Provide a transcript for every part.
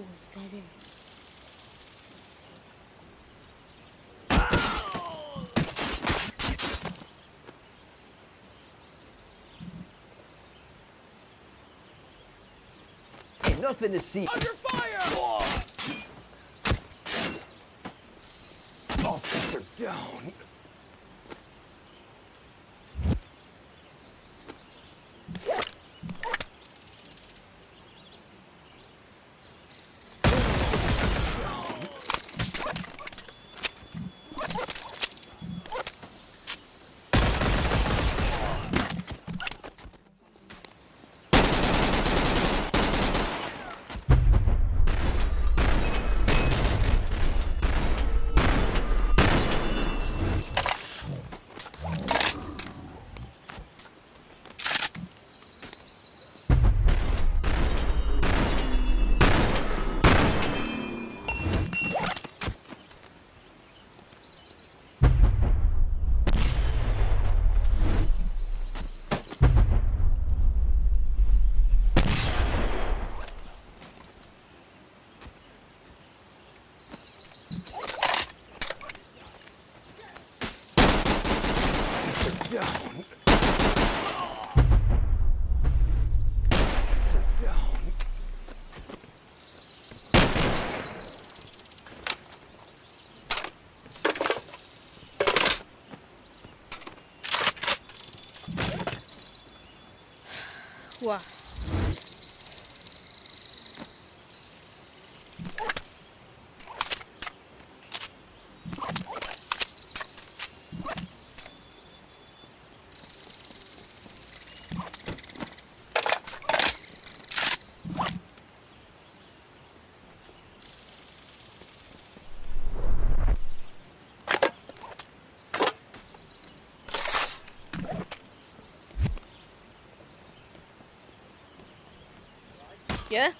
Oh, this guy's in. Ain't nothing to see. Under fire! Officer down. 哇 Wow. Yeah?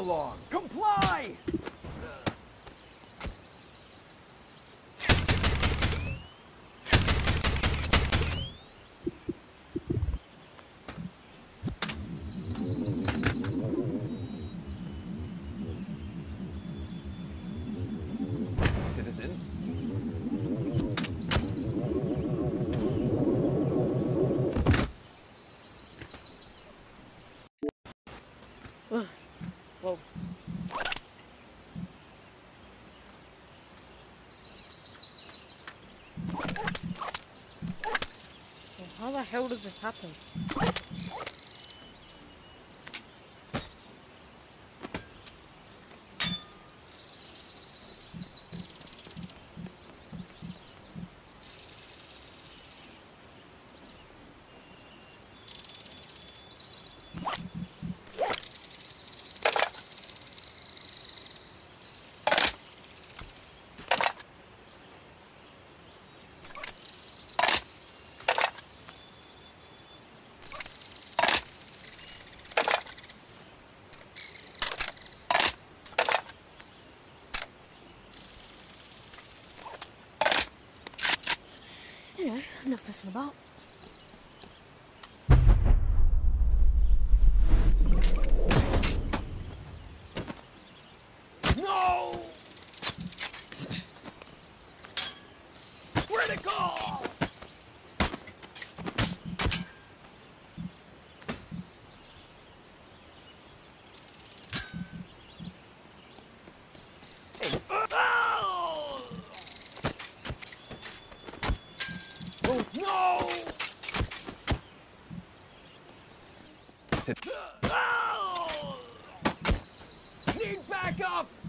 Along. How the hell does this happen? 开始吧？Backup!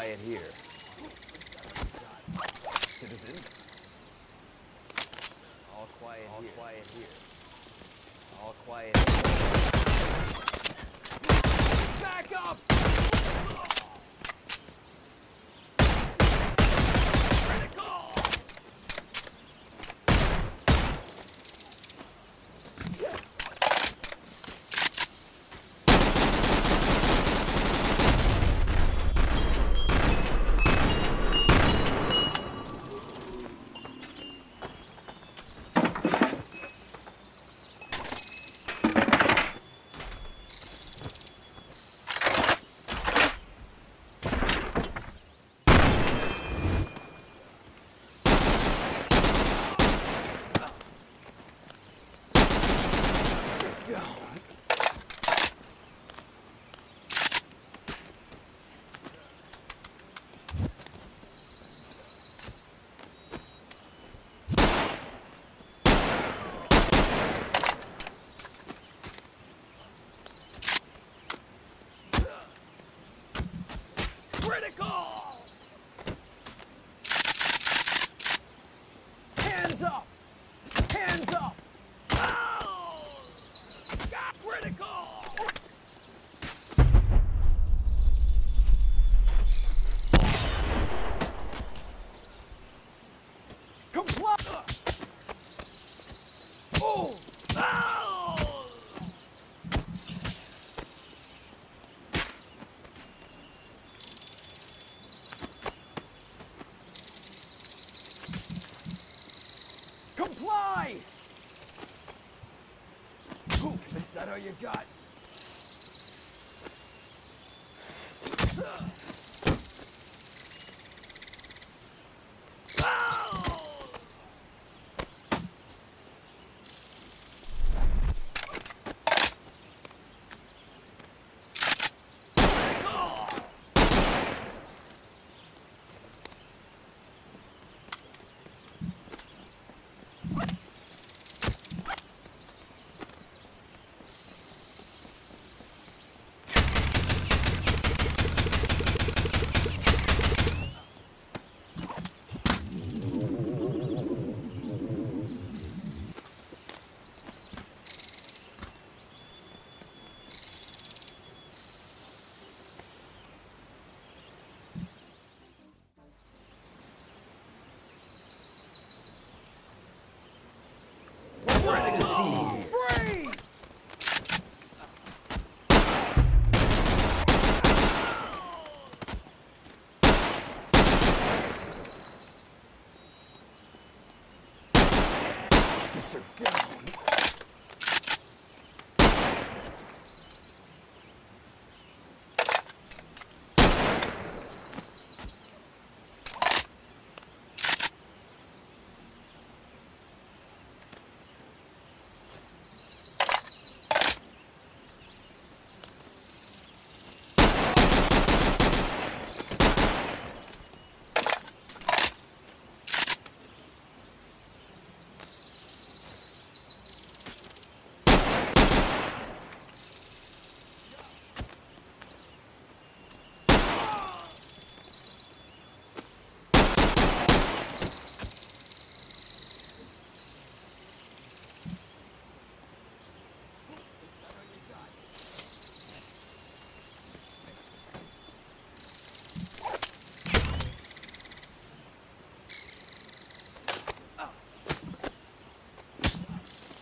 Quiet here. Citizen? All quiet All here. quiet here. All quiet. Back up! Up! Ooh, is that all you got? Critical! Freeze! Officer down.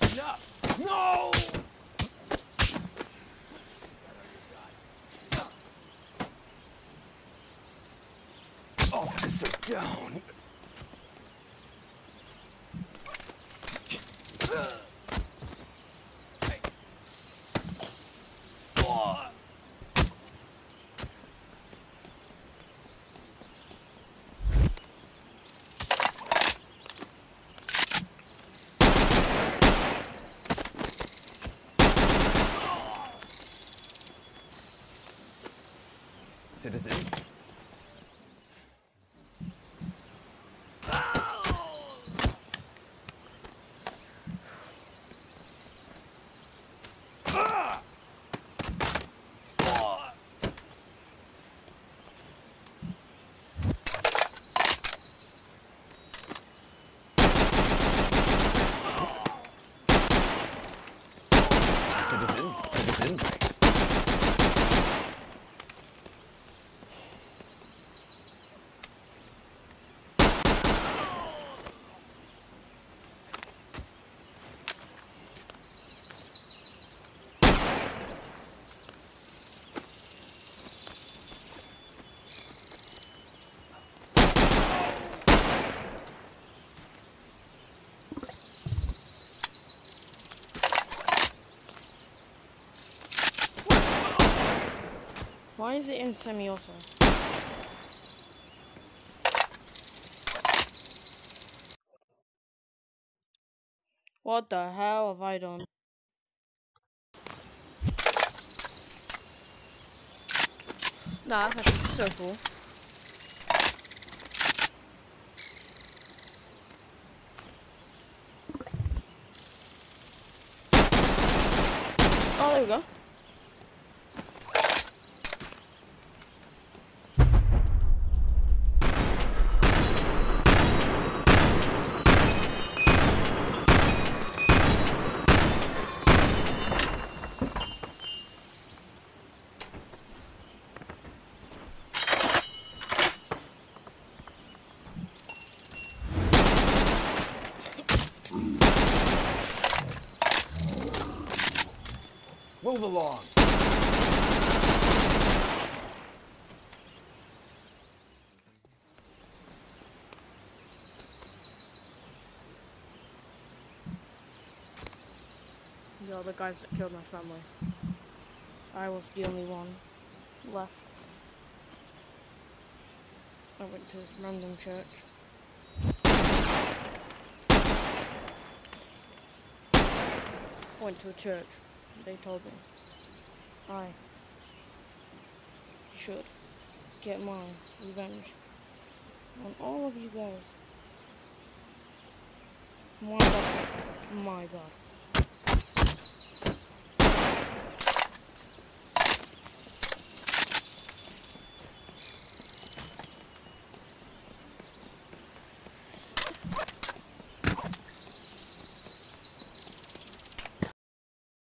Enough! No! Officer down. Oh. Citizen. Why is it in semi-auto? What the hell have I done? Nah, that's actually so cool. Oh, there we go. Move along. You're the guys that killed my family. I was the only one left. I went to this random church. Went to a church. They told me I should get my revenge on all of you guys. My God. My bad.